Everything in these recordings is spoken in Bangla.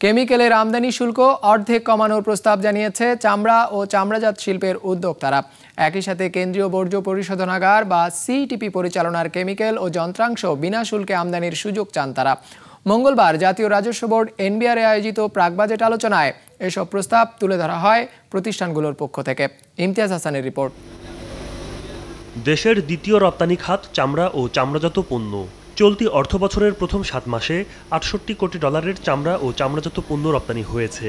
কেমিক্যালের আমদানি শুল্ক অর্ধেক কমানোর প্রস্তাব জানিয়েছে চামড়া ও চামড়াজাত শিল্পের উদ্যোক্তারা। একই সাথে কেন্দ্রীয় বর্জ্য পরিশোধনাগার বা সিটিপি পরিচালনার কেমিক্যাল ও যন্ত্রাংশ বিনা শুল্কে আমদানির সুযোগ চান তারা। মঙ্গলবার জাতীয় রাজস্ব বোর্ড এনবিআরে আয়োজিত প্রাক বাজেট আলোচনায় এসব প্রস্তাব তুলে ধরা হয় প্রতিষ্ঠানগুলোর পক্ষ থেকে। ইমতিয়াজ হাসানের রিপোর্ট। দেশের দ্বিতীয় রপ্তানি খাত চামড়া ও চামড়াজাত পণ্য। চলতি অর্থবছরের প্রথম সাত মাসে আটষট্টি কোটি ডলারের চামড়া ও চামড়াজাত পণ্য রপ্তানি হয়েছে,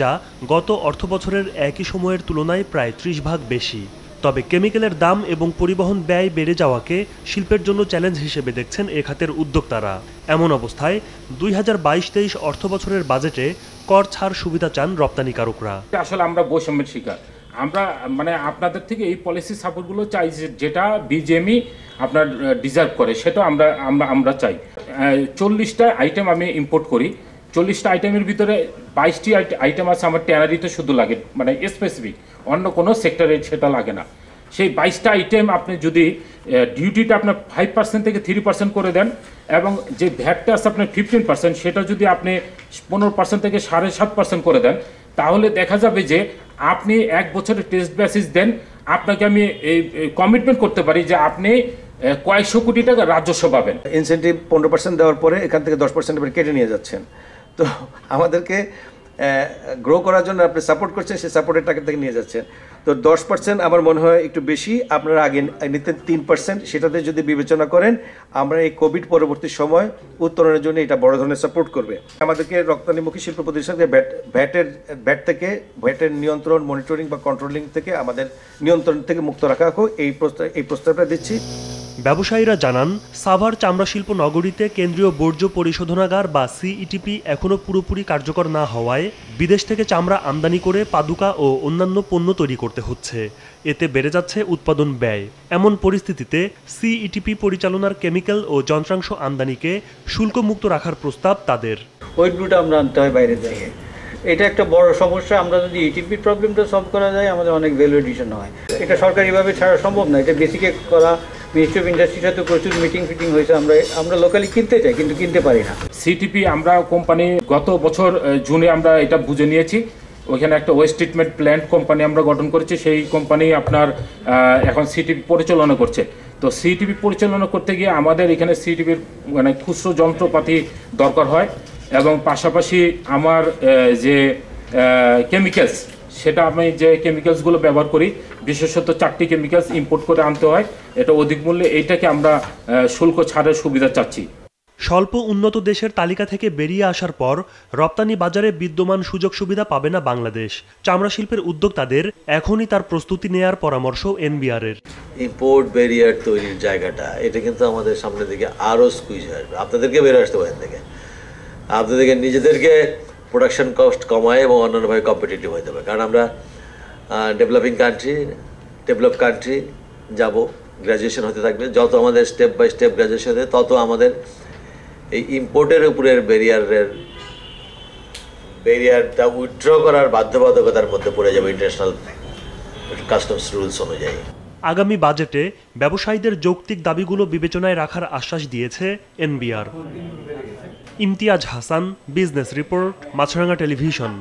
যা গত অর্থবছরের একই সময়ের তুলনায় প্রায় ত্রিশ ভাগ বেশি। তবে কেমিক্যালের দাম এবং পরিবহন ব্যয় বেড়ে যাওয়াকে শিল্পের জন্য চ্যালেঞ্জ হিসেবে দেখছেন এ খাতের উদ্যোক্তারা। এমন অবস্থায় দুই হাজার বাইশ তেইশ অর্থবছরের বাজেটে কর ছাড় সুবিধা চান রপ্তানিকারকরা। আসলে আমরা বৈষম্যের শিকার। আমরা মানে আপনাদের থেকে এই পলিসি সাপোর্টগুলো চাই যেটা বিজেএমই আপনার ডিজার্ভ করে, সেটা আমরা আমরা আমরা চাই। চল্লিশটা আইটেম আমি ইম্পোর্ট করি। চল্লিশটা আইটেমের ভিতরে বাইশটি আইটেম আছে আমার ট্যানারিতে শুধু লাগে মানে স্পেসিফিক অন্য কোনো সেক্টরে সেটা লাগে না। সেই বাইশটা আইটেম আপনি যদি ডিউটিটা আপনার ফাইভ পার্সেন্ট থেকে থ্রি পার্সেন্ট করে দেন, এবং যে ভ্যাটটা আছে আপনার ফিফটিন পার্সেন্ট সেটা যদি আপনি পনেরো পার্সেন্ট থেকে সাড়ে সাত পার্সেন্ট করে দেন তাহলে দেখা যাবে যে আপনি এক বছরের টেস্ট বেসিস দেন, আপনাকে আমি এই কমিটমেন্ট করতে পারি যে আপনি কয়েকশো কোটি টাকা রাজস্ব পাবেন। ইনসেন্টিভ পনেরো পার্সেন্ট দেওয়ার পরে এখান থেকে দশ পার্সেন্ট কেটে নিয়ে যাচ্ছেন। তো আমাদেরকে গ্রো করার জন্য আপনি সাপোর্ট করছেন, সেই সাপোর্টের টাকা থেকে নিয়ে যাচ্ছেন। তো দশ পার্সেন্ট আমার মনে হয় একটু বেশি, আপনারা আগে নিতেন তিন পার্সেন্ট সেটাতে যদি বিবেচনা করেন, আমরা এই কোভিড পরবর্তী সময় উত্তরণের জন্য এটা বড় ধরনের সাপোর্ট করবে। আমাদেরকে রপ্তানিমুখী শিল্প প্রতিষ্ঠানকে ভ্যাট, ভ্যাটের, ভ্যাট থেকে, ভ্যাটের নিয়ন্ত্রণ মনিটরিং বা কন্ট্রোলিং থেকে আমাদের নিয়ন্ত্রণ থেকে মুক্ত রাখা হোক, এই প্রস্তাব, এই প্রস্তাবটা দিচ্ছি। ব্যবসায়ীরা জানান, সাভার চামড়া শিল্প নগরীতে কেন্দ্রীয় বর্জ্য পরিশোধনাগার বা সিইটিপি এখনও পুরোপুরি কার্যকর না হওয়ায় বিদেশ থেকে চামড়া আমদানি করে পাদুকা ও অন্যান্য পণ্য তৈরি করতে হচ্ছে। এতে বেড়ে যাচ্ছে উৎপাদন ব্যয়। এমন পরিস্থিতিতে সিইটিপি পরিচালনার কেমিক্যাল ও যন্ত্রাংশ আমদানিকে শুল্কমুক্ত রাখার প্রস্তাব তাদের। ওয়েট ব্লুটা আমরা আনতে হয় বাইরে থেকে। এটা একটা বড় সমস্যা। আমরা যদি ইটিপির প্রবলেমটা সলভ করা যায়, আমাদের অনেক ভ্যালু এডিশন হয়। এটা সরকারিভাবে ছাড়া সম্ভব না। এটা বেসিকে করা মিনিস্ট্রি অফ ইন্ডাস্ট্রির সাথে প্রচুর মিটিং ফিটিং হয়েছে, আমরা আমরা লোকালি কিনতে চাই, কিন্তু কিনতে পারি না। সিটিপি আমরা কোম্পানি গত বছর জুনে আমরা এটা বুঝে নিয়েছি। ওইখানে একটা ওয়েস্ট ট্রিটমেন্ট প্ল্যান্ট কোম্পানি আমরা গঠন করেছি, সেই কোম্পানি আপনার এখন সিটিপি পরিচালনা করছে। তো সিটিপি পরিচালনা করতে গিয়ে আমাদের এখানে সিটিপির মানে খুচরো যন্ত্রপাতি দরকার হয় এবং পাশাপাশি আমার যে কেমিক্যালস সেটা আমি যে কেমিক্যালসগুলো ব্যবহার করি বিশেষত চারটি কেমিক্যালস ইম্পোর্ট করে আনতে হয় এটা অধিক মূল্যে এইটাকে আমরা শুল্ক ছাড়ের সুবিধা চাচ্ছি। স্বল্প উন্নত দেশের তালিকা থেকে বেরিয়ে আসার পর রপ্তানি বাজারে বিদ্যমান সুযোগ সুবিধা পাবে না বাংলাদেশ। চামড়া শিল্পের উদ্যোক্তাদের এখনই তার প্রস্তুতি নেয়ার পরামর্শ এনবিআরের। ইম্পোর্ট ব্যারিয়ার তৈরির জায়গাটা এটা কিন্তু আমাদের সামনের দিকে আরও স্কুইজ হয়ে আসবে। আপনাদেরকে বেরো আসতে পারেন থেকে আপনাদেরকে নিজেদেরকে প্রোডাকশন কস্ট কমায় এবং অন্যান্যভাবে কম্পিটিটিভ হতে হবে কারণ আমরা ডেভেলপিং কান্ট্রি ডেভেলপ কান্ট্রি যাব গ্র্যাজুয়েশন হতে থাকবে যত আমাদের স্টেপ বাই স্টেপ গ্র্যাজুয়েশন হবে তত আমাদের এই ইম্পোর্টের উপরের ব্যারিয়ারের ব্যারিয়ারটা উইথড্র করার বাধ্যবাধকতার মধ্যে পড়ে যাবে ইন্টারন্যাশনাল কাস্টমস রুলস অনুযায়ী। আগামী বাজেটে ব্যবসায়ীদের যৌক্তিক দাবিগুলো বিবেচনায় রাখার আশ্বাস দিয়েছে NBR. Imtiaz Hasan business report Maasranga television.